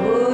Oh